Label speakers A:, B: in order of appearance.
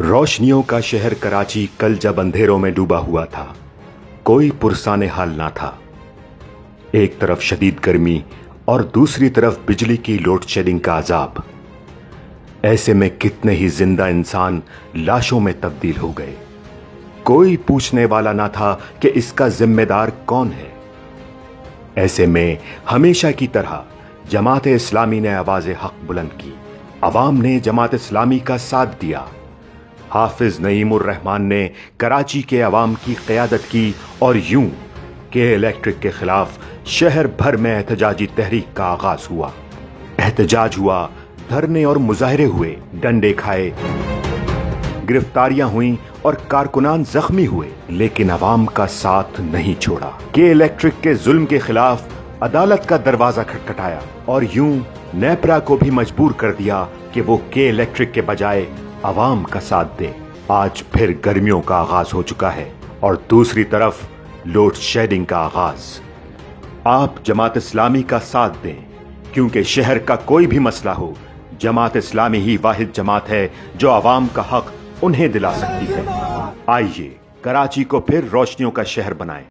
A: रोशनियों का शहर कराची कल जब अंधेरों में डूबा हुआ था, कोई पुरसाने हाल ना था। एक तरफ़ शदीद गर्मी और दूसरी तरफ़ बिजली की लोड शेडिंग का अजाब। ऐसे में कितने ही ज़िंदा इंसान लाशों में तब्दील हो गए। कोई पूछने वाला ना था कि इसका जिम्मेदार कौन है। ऐसे में हमेशा की तरह जमात इस्लामी ने आवाज़ हक बुलंद की। अवाम ने जमात इस्लामी का साथ दिया। हाफिज नईमुर रहमान ने कराची के अवाम की क्यादत की और यूँ के इलेक्ट्रिक के खिलाफ शहर भर में एहतजाजी तहरीक का आगाज़ हुआ। एहतजाज हुआ, धरने और मुजाहरे हुए, डंडे खाए। गिरफ्तारियाँ हुई और कारकुनान जख्मी हुए, लेकिन अवाम का साथ नहीं छोड़ा। के इलेक्ट्रिक के जुल्म के खिलाफ अदालत का दरवाज़ा खटखटाया और यूँ नेपरा को भी मजबूर कर दिया कि वो के इलेक्ट्रिक के बजाय आवाम का साथ दे। आज फिर गर्मियों का आगाज़ हो चुका है और दूसरी तरफ़ लोड शेडिंग का आगाज़। आप जमात इस्लामी का साथ दें, क्योंकि शहर का कोई भी मसला हो, जमात इस्लामी ही वाहिद जमात है जो आवाम का हक उन्हें दिला सकती है। आइए, कराची को फिर रोशनियों का शहर बनाएँ।